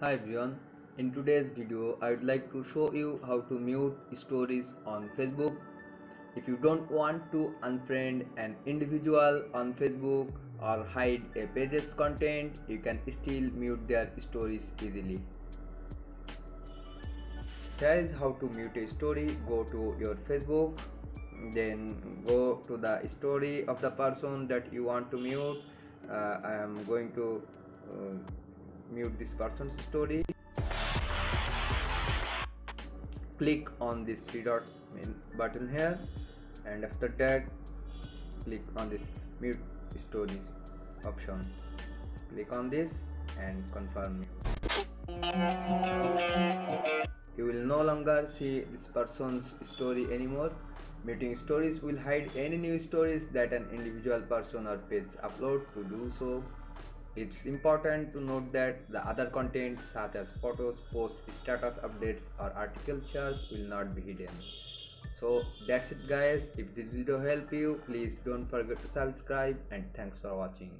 Hi everyone, in today's video I would like to show you how to mute stories on Facebook. If you don't want to unfriend an individual on Facebook or hide a page's content, you can still mute their stories easily. Here is how to mute a story. Go to your Facebook, then go to the story of the person that you want to mute. Uh, I am going to uh, mute this person's story. Click on this three dot button here and after that click on this mute story option. Click on this and confirm you will no longer see this person's story anymore. Muting stories will hide any new stories that an individual person or page upload to do so it's important to note that the other content such as photos, posts, status updates or article shares will not be hidden. So that's it guys. If this video helped you, please don't forget to subscribe and thanks for watching.